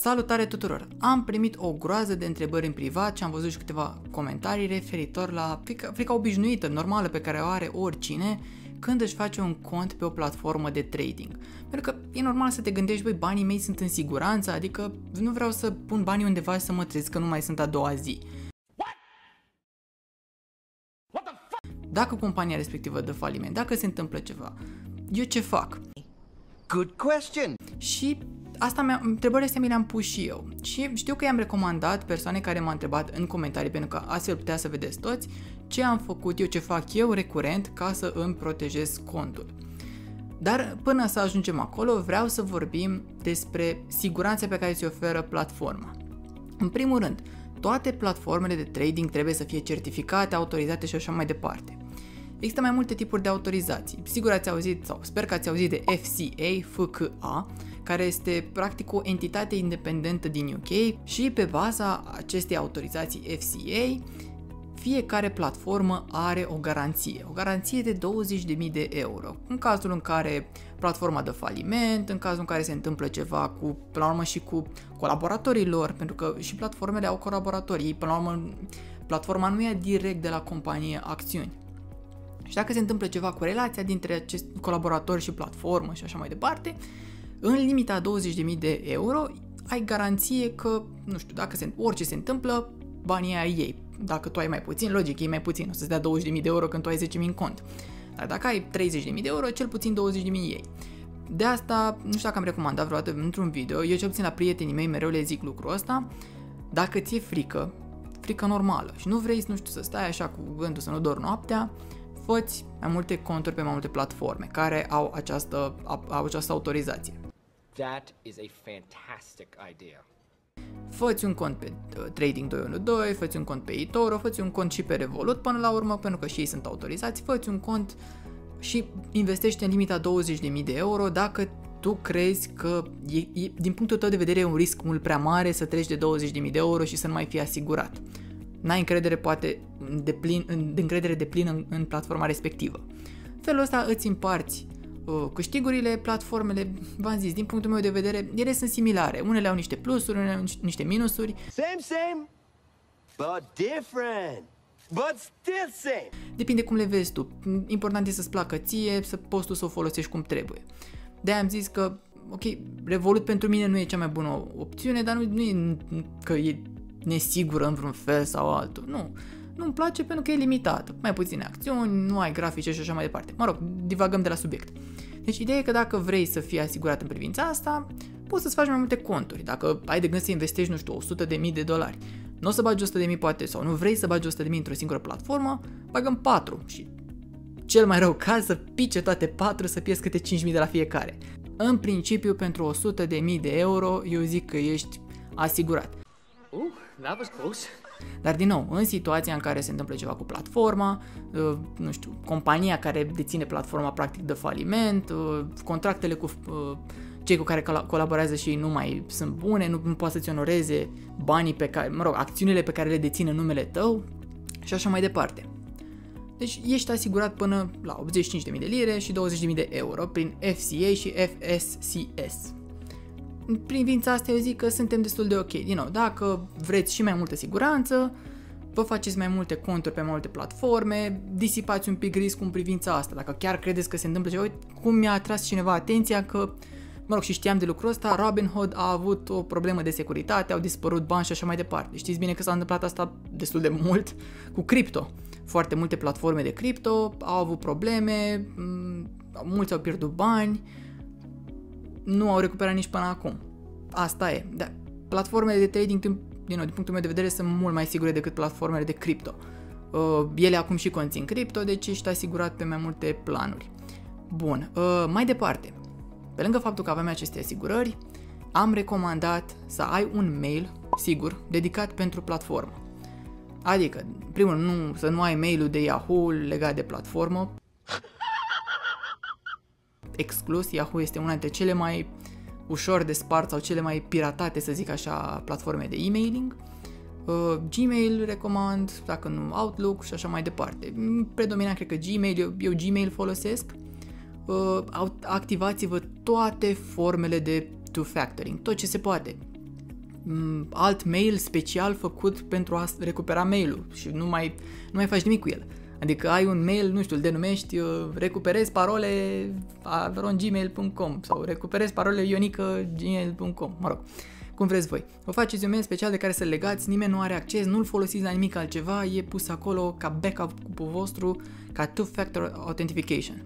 Salutare tuturor! Am primit o groază de întrebări în privat și am văzut și câteva comentarii referitor la frica, frica obișnuită, normală pe care o are oricine când își face un cont pe o platformă de trading. Pentru că e normal să te gândești, băi, banii mei sunt în siguranță, adică nu vreau să pun banii undeva și să mă trezesc că nu mai sunt a doua zi. Dacă compania respectivă dă faliment, dacă se întâmplă ceva, eu ce fac? Good question. Și asta mi-a, întrebările astea mi le-am pus și eu. Și știu că i-am recomandat persoane care m-au întrebat în comentarii, pentru că astfel putea să vedeți toți ce am făcut eu, ce fac eu recurent ca să îmi protejez contul. Dar până să ajungem acolo, vreau să vorbim despre siguranța pe care ți oferă platforma. În primul rând, toate platformele de trading trebuie să fie certificate, autorizate și așa mai departe. Există mai multe tipuri de autorizații. Sigur ați auzit, sau sper că ați auzit de FCA, FCA, care este practic o entitate independentă din UK și pe baza acestei autorizații FCA, fiecare platformă are o garanție, o garanție de 20.000 de euro. În cazul în care platforma dă faliment, în cazul în care se întâmplă ceva cu, până la urmă și cu colaboratorii lor, pentru că și platformele au colaboratori, până la urmă platforma nu ia direct de la companie acțiuni. Și dacă se întâmplă ceva cu relația dintre acest colaborator și platformă și așa mai departe, în limita 20.000 de euro ai garanție că, nu știu, dacă se, orice se întâmplă, banii ai ei. Dacă tu ai mai puțin, logic, ei mai puțin, o să-ți dea 20.000 de euro când tu ai 10.000 în cont. Dar dacă ai 30.000 de euro, cel puțin 20.000 ei. De asta, nu știu dacă am recomandat vreodată într-un video, eu cel puțin la prietenii mei mereu le zic lucrul ăsta, dacă ți-e frică, frică normală și nu vrei, nu știu, să stai așa cu gândul să nu dormi noaptea, făți mai multe conturi pe mai multe platforme care au această, au această autorizație. That is a fantastic idea. Făți un cont pe uh, Trading 212, făți un cont pe eToro, făți un cont și pe Revolut până la urmă, pentru că și ei sunt autorizați, făți un cont și investește în limita 20.000 de euro dacă tu crezi că e, e, din punctul tău de vedere e un risc mult prea mare să treci de 20.000 de euro și să nu mai fii asigurat. N-ai încredere poate de, plin, de încredere de plin în, în platforma respectivă. Felul ăsta îți împarți uh, câștigurile, platformele, v-am zis, din punctul meu de vedere, ele sunt similare. Unele au niște plusuri, unele au niște minusuri. Same, same, but different. But still same. Depinde cum le vezi tu. Important e să-ți placă ție, să poți tu să o folosești cum trebuie. de am zis că, ok, Revolut pentru mine nu e cea mai bună opțiune, dar nu, nu e că e nesigură în vreun fel sau altul. Nu. Nu-mi place pentru că e limitată. Mai puține acțiuni, nu ai grafice și așa mai departe. Mă rog, divagăm de la subiect. Deci ideea e că dacă vrei să fii asigurat în privința asta, poți să-ți faci mai multe conturi. Dacă ai de gând să investești, nu știu, 100 de mii de dolari, nu o să bagi 100 de mii poate, sau nu vrei să bagi 100 de mii într-o singură platformă, bagăm 4 și cel mai rău caz să pice toate 4 să pierzi câte 5.000 de la fiecare. În principiu, pentru 100 de mii de euro, eu zic că ești asigurat. Ooh, that was close. Dar din nou, în situația în care se întâmplă ceva cu platforma, uh, nu știu, compania care deține platforma practic de faliment, uh, contractele cu uh, cei cu care colaborează și ei nu mai sunt bune, nu, nu poate să-ți onoreze banii pe care, mă rog, acțiunile pe care le deține numele tău și așa mai departe. Deci ești asigurat până la 85.000 de lire și 20.000 de euro prin FCA și FSCS. În privința asta eu zic că suntem destul de ok. Din nou, dacă vreți și mai multă siguranță, vă faceți mai multe conturi pe mai multe platforme, disipați un pic riscul în privința asta. Dacă chiar credeți că se întâmplă ceva, uite cum mi-a atras cineva atenția că mă rog, și știam de lucrul ăsta, Robinhood a avut o problemă de securitate, au dispărut bani și așa mai departe. Știți bine că s-a întâmplat asta destul de mult cu cripto. Foarte multe platforme de cripto au avut probleme, mulți au pierdut bani, nu au recuperat nici până acum. Asta e. Dar platformele de trading, din, din, nou, din punctul meu de vedere, sunt mult mai sigure decât platformele de cripto. Uh, ele acum și conțin cripto, deci ești asigurat pe mai multe planuri. Bun, uh, mai departe. Pe lângă faptul că avem aceste asigurări, am recomandat să ai un mail, sigur, dedicat pentru platformă. Adică, primul, nu, să nu ai mailul de Yahoo legat de platformă, exclus. Yahoo este una dintre cele mai ușor de spart sau cele mai piratate, să zic așa, platforme de emailing. Uh, Gmail recomand, dacă nu Outlook și așa mai departe. Predominant cred că Gmail, eu, eu Gmail folosesc. Uh, activați-vă toate formele de two-factoring, tot ce se poate. m, alt mail special făcut pentru a recupera mailul și nu mai, nu mai faci nimic cu el. Adică ai un mail, nu știu, îl denumești uh, recuperezi parole avron.gmail.com sau recuperezi parole ionica.gmail.com, mă rog, cum vreți voi. Vă faceți un mail special de care să legați, nimeni nu are acces, nu-l folosiți la nimic altceva, e pus acolo ca backup-ul vostru, ca two-factor authentication.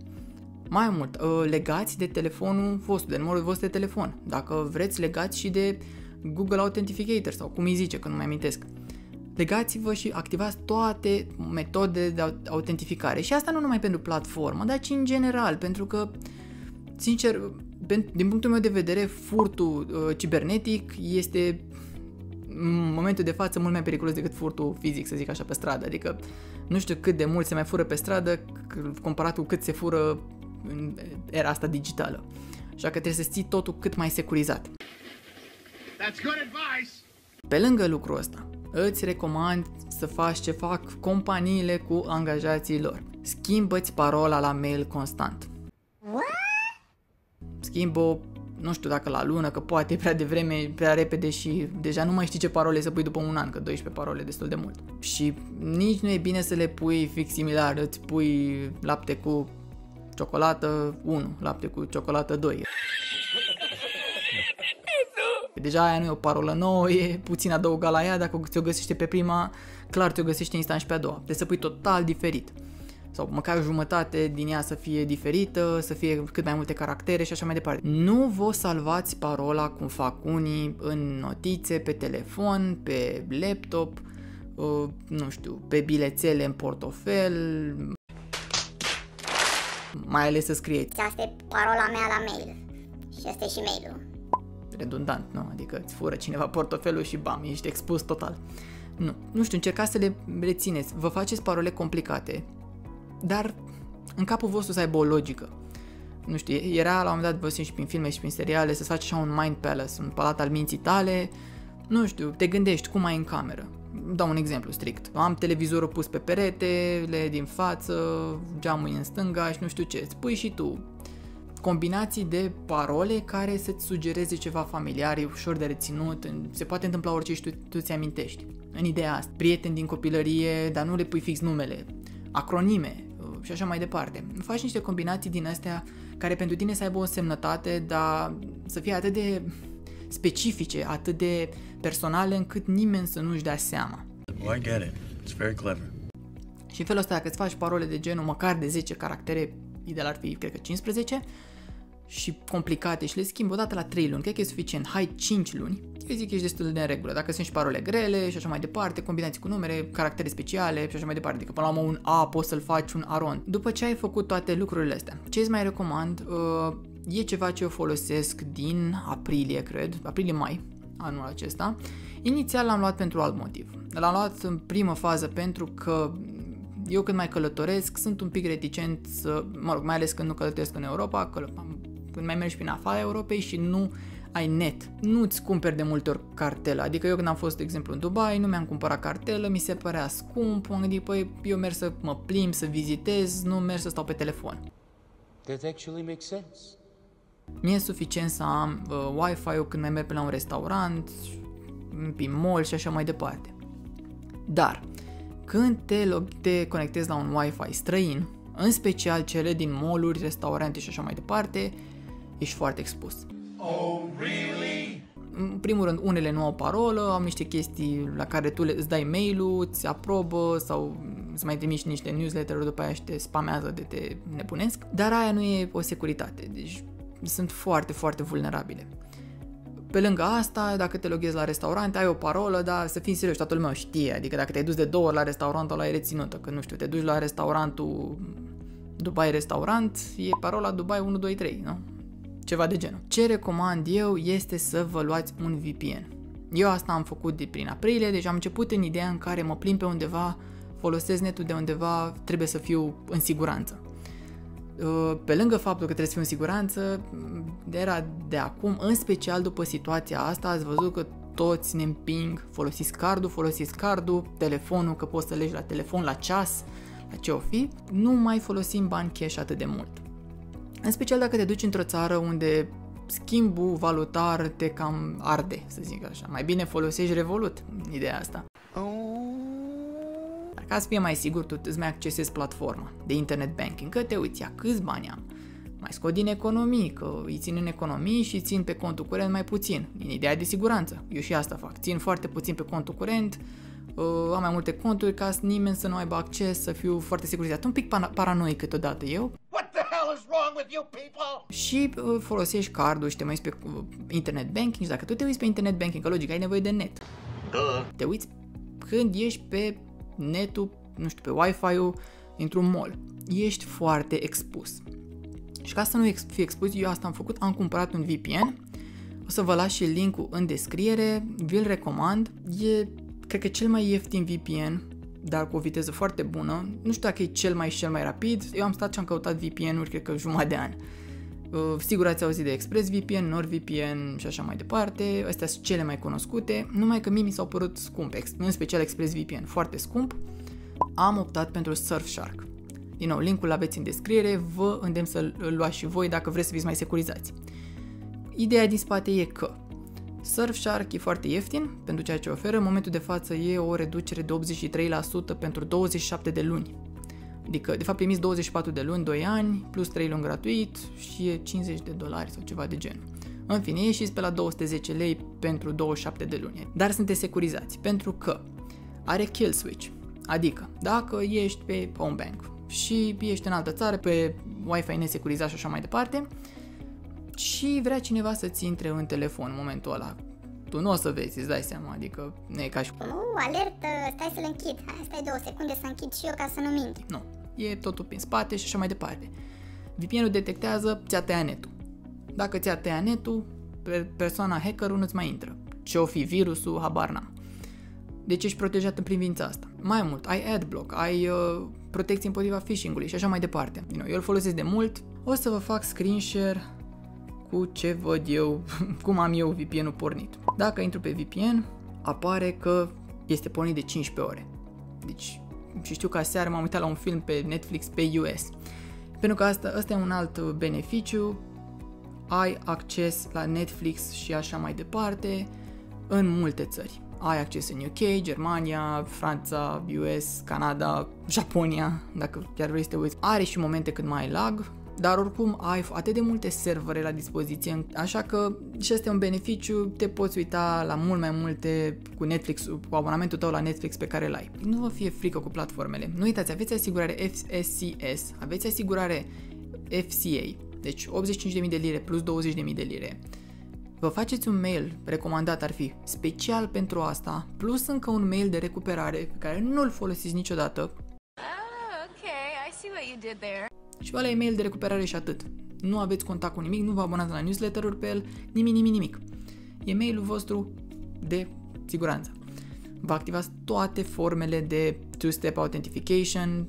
Mai mult, uh, legați de telefonul vostru, de numărul vostru de telefon. Dacă vreți, legați și de Google Authenticator sau cum îi zice, că nu mai amintesc. Legați-vă și activați toate metode de autentificare. Și asta nu numai pentru platformă, dar și în general, pentru că, sincer, din punctul meu de vedere, furtul uh, cibernetic este în momentul de față mult mai periculos decât furtul fizic, să zic așa, pe stradă. Adică nu știu cât de mult se mai fură pe stradă comparat cu cât se fură în era asta digitală. Așa că trebuie să ții totul cât mai securizat. That's good advice. Pe lângă lucrul ăsta, îți recomand să faci ce fac companiile cu angajații lor. Schimbă-ți parola la mail constant. Schimbă nu știu dacă la lună, că poate e prea devreme, prea repede și deja nu mai știi ce parole să pui după un an, că 12 parole destul de mult. Și nici nu e bine să le pui fix similar, îți pui lapte cu ciocolată 1, lapte cu ciocolată 2. Deja aia nu e o parolă nouă, e puțin adăugat la ea, dacă ți-o găsește pe prima, clar ți-o găsește instant și pe a doua. Trebuie să pui total diferit. Sau măcar jumătate din ea să fie diferită, să fie cât mai multe caractere și așa mai departe. Nu vă salvați parola cum fac unii în notițe, pe telefon, pe laptop, uh, nu știu, pe bilețele în portofel, mai ales să scrieți. Asta e parola mea la mail. Și asta e și mailul. Redundant, nu? Adică îți fură cineva portofelul și bam, ești expus total. Nu, nu știu, încercați să le rețineți. Vă faceți parole complicate, dar în capul vostru să aibă o logică. Nu știu, era la un moment dat, vă și prin filme și prin seriale, să faci așa un mind palace, un palat al minții tale, nu știu, te gândești cum ai în cameră dau un exemplu strict. Am televizorul pus pe perete, le din față, geamul în stânga și nu știu ce. Îți pui și tu combinații de parole care să-ți sugereze ceva familiar, e ușor de reținut, se poate întâmpla orice și tu, tu ți amintești. În ideea asta, prieteni din copilărie, dar nu le pui fix numele, acronime uh, și așa mai departe. Faci niște combinații din astea care pentru tine să aibă o semnătate, dar să fie atât de specifice, atât de personale încât nimeni să nu-și dea seama. Well, I get it. It's very clever. Și în felul ăsta, dacă îți faci parole de genul măcar de 10 caractere, ideal ar fi, cred că 15, și complicate și le schimbi odată la 3 luni, cred că e suficient, hai 5 luni, eu zic că ești destul de în regulă. Dacă sunt și parole grele și așa mai departe, combinații cu numere, caractere speciale și așa mai departe, adică până la urmă un A poți să-l faci un aron. După ce ai făcut toate lucrurile astea, ce îți mai recomand? Uh, e ceva ce eu folosesc din aprilie, cred, aprilie-mai, anul acesta. Inițial l-am luat pentru alt motiv. L-am luat în primă fază pentru că eu când mai călătoresc sunt un pic reticent să, mă rog, mai ales când nu călătoresc în Europa, când mai mergi prin afara Europei și nu ai net. Nu-ți cumperi de multe ori cartelă. Adică eu când am fost, de exemplu, în Dubai, nu mi-am cumpărat cartelă, mi se părea scump, m-am gândit, păi, eu merg să mă plimb, să vizitez, nu merg să stau pe telefon. That actually makes sense. Mie e suficient să am uh, Wi-Fi-ul când mai merg pe la un restaurant, pe mall și așa mai departe. Dar, când te, te conectezi la un Wi-Fi străin, în special cele din mall restaurante și așa mai departe, ești foarte expus. Oh, really? În primul rând, unele nu au parolă, au niște chestii la care tu le, îți dai mail-ul, îți aprobă sau îți mai trimiși niște newsletter-uri după aia și te spamează de te nebunesc, dar aia nu e o securitate, deci sunt foarte, foarte vulnerabile. Pe lângă asta, dacă te loghezi la restaurant, ai o parolă, dar să fii serios, toată lumea știe, adică dacă te-ai dus de două ori la restaurantul ăla e reținută, că nu știu, te duci la restaurantul Dubai Restaurant, e parola Dubai 1, 2, 3, nu? Ceva de genul. Ce recomand eu este să vă luați un VPN. Eu asta am făcut de prin aprilie, deci am început în ideea în care mă plimb pe undeva, folosesc netul de undeva, trebuie să fiu în siguranță. Uh, pe lângă faptul că trebuie să fiu în siguranță, era de acum, în special după situația asta, ați văzut că toți ne împing, folosiți cardul, folosiți cardul, telefonul, că poți să legi la telefon, la ceas, la ce o fi, nu mai folosim bani cash atât de mult. În special dacă te duci într-o țară unde schimbul valutar te cam arde, să zic așa. Mai bine folosești Revolut, ideea asta. Dar ca să fie mai sigur, tu îți mai accesezi platforma de internet banking, că te uiți, ia câți bani am, mai scot din economii, că îi țin în economii și țin pe contul curent mai puțin, din ideea de siguranță. Eu și asta fac, țin foarte puțin pe contul curent, uh, am mai multe conturi ca să nimeni să nu aibă acces, să fiu foarte securizat. Un pic pana- paranoic câteodată eu. What the hell is wrong with you people? Și uh, folosești cardul și te mai uiți pe uh, internet banking și dacă tu te uiți pe internet banking, că logic ai nevoie de net. Te uiți când ești pe netul, nu știu, pe Wi-Fi-ul într-un mall. Ești foarte expus. Și ca să nu ex- fii expus, eu asta am făcut, am cumpărat un VPN. O să vă las și linkul în descriere, vi-l recomand. E, cred că, cel mai ieftin VPN, dar cu o viteză foarte bună. Nu știu dacă e cel mai și cel mai rapid. Eu am stat și am căutat VPN-uri, cred că jumătate de an. Uh, Sigur ați auzit de ExpressVPN, NordVPN și așa mai departe. Astea sunt cele mai cunoscute, numai că mie mi s-au părut scumpe, ex- în special ExpressVPN, foarte scump. Am optat pentru Surfshark. Din nou, linkul l aveți în descriere, vă îndemn să-l îl luați și voi dacă vreți să fiți mai securizați. Ideea din spate e că Surfshark e foarte ieftin pentru ceea ce oferă, în momentul de față e o reducere de 83% pentru 27 de luni. Adică, de fapt, primiți 24 de luni, 2 ani, plus 3 luni gratuit și e 50 de dolari sau ceva de genul. În fine, ieșiți pe la 210 lei pentru 27 de luni. Dar sunteți securizați, pentru că are kill switch. Adică, dacă ești pe home bank și ești în altă țară, pe Wi-Fi nesecurizat și așa mai departe, și vrea cineva să-ți intre în telefon în momentul ăla. Tu nu o să vezi, îți dai seama, adică nu e ca și cum Uh, alertă, stai să-l închid. Hai, stai două secunde să închid și eu ca să nu mint. Nu. E totul prin spate și așa mai departe. VPN-ul detectează ți-a tăiat netul. Dacă ți-a tăiat netul, pe- persoana hackerul nu-ți mai intră. Ce-o fi virusul, habar n-am. Deci ești protejat în privința asta. Mai mult, ai adblock, ai uh, protecție împotriva phishing-ului și așa mai departe. Din nou, eu îl folosesc de mult. O să vă fac screen share cu ce văd eu, cum am eu VPN-ul pornit. Dacă intru pe VPN, apare că este pornit de 15 ore. Deci, și știu că aseară m-am uitat la un film pe Netflix pe US. Pentru că asta, asta e un alt beneficiu, ai acces la Netflix și așa mai departe în multe țări. Ai acces în UK, Germania, Franța, US, Canada, Japonia, dacă chiar vrei să te uiți. Are și momente când mai ai lag, dar oricum ai atât de multe servere la dispoziție, așa că și asta e un beneficiu, te poți uita la mult mai multe cu Netflix, cu abonamentul tău la Netflix pe care îl ai. Nu vă fie frică cu platformele. Nu uitați, aveți asigurare FSCS, aveți asigurare FCA, deci 85.000 de lire plus 20.000 de lire. Vă faceți un mail recomandat ar fi special pentru asta, plus încă un mail de recuperare pe care nu-l folosiți niciodată, Oh, okay. I see what you did there. Și ăla e mail de recuperare și atât. Nu aveți contact cu nimic, nu vă abonați la newsletter-uri pe el, nimic, nimic, nimic. E mailul vostru de siguranță. Vă activați toate formele de two-step authentication,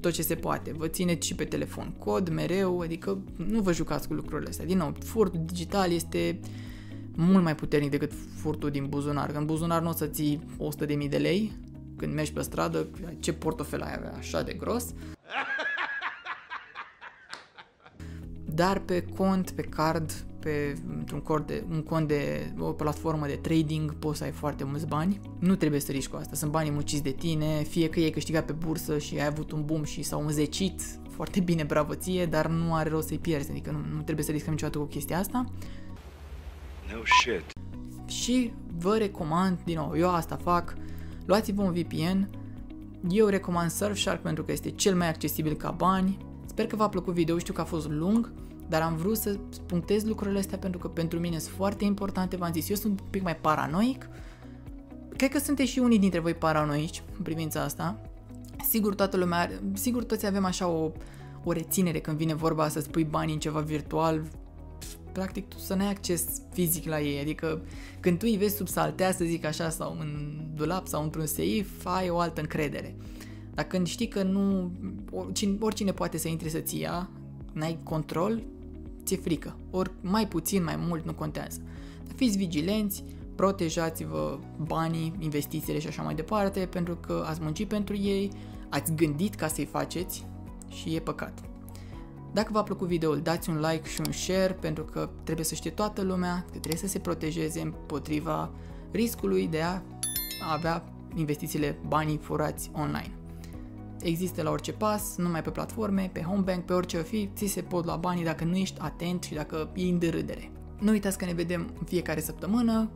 tot ce se poate. Vă țineți și pe telefon cod mereu, adică nu vă jucați cu lucrurile astea. Din nou, furtul digital este mult mai puternic decât furtul din buzunar. Că în buzunar nu o să ții 100.000 de lei, când mergi pe stradă, ce portofel ai avea așa de gros. Dar pe cont, pe card, pe un cont de, un cont de o platformă de trading poți să ai foarte mulți bani. Nu trebuie să riști cu asta. Sunt banii munciți de tine, fie că ai câștigat pe bursă și ai avut un boom și s-au înzecit, foarte bine, bravo ție, dar nu are rost să-i pierzi, adică nu, nu trebuie să riscăm niciodată cu chestia asta. No shit. Și vă recomand, din nou, eu asta fac, luați-vă un VPN, eu recomand Surfshark pentru că este cel mai accesibil ca bani. Sper că v-a plăcut video, știu că a fost lung, dar am vrut să punctez lucrurile astea pentru că pentru mine sunt foarte importante, v-am zis, eu sunt un pic mai paranoic. Cred că sunteți și unii dintre voi paranoici în privința asta. Sigur toată lumea, are- sigur toți avem așa o, o reținere când vine vorba să-ți pui bani în ceva virtual, practic tu să n-ai acces fizic la ei, adică când tu îi vezi sub saltea, să zic așa, sau în dulap sau într-un seif, ai o altă încredere. Dar când știi că nu, oricine, oricine poate să intre să-ți ia, n-ai control, ți-e frică. Ori mai puțin, mai mult, nu contează. Dar fiți vigilenți, protejați-vă banii, investițiile și așa mai departe, pentru că ați muncit pentru ei, ați gândit ca să-i faceți și e păcat. Dacă v-a plăcut videoul, dați un like și un share pentru că trebuie să știe toată lumea că trebuie să se protejeze împotriva riscului de a avea investițiile, banii furați online. Există la orice pas, numai pe platforme, pe homebank, pe orice o fi, ți se pot lua banii dacă nu ești atent și dacă e în derâdere. Nu uitați că ne vedem în fiecare săptămână,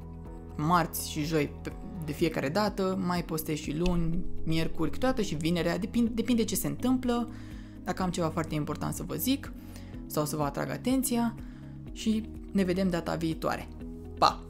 marți și joi de fiecare dată, mai postez și luni, miercuri, câteodată și vinerea, depinde, depinde ce se întâmplă, dacă am ceva foarte important să vă zic sau să vă atrag atenția și ne vedem data viitoare. Pa!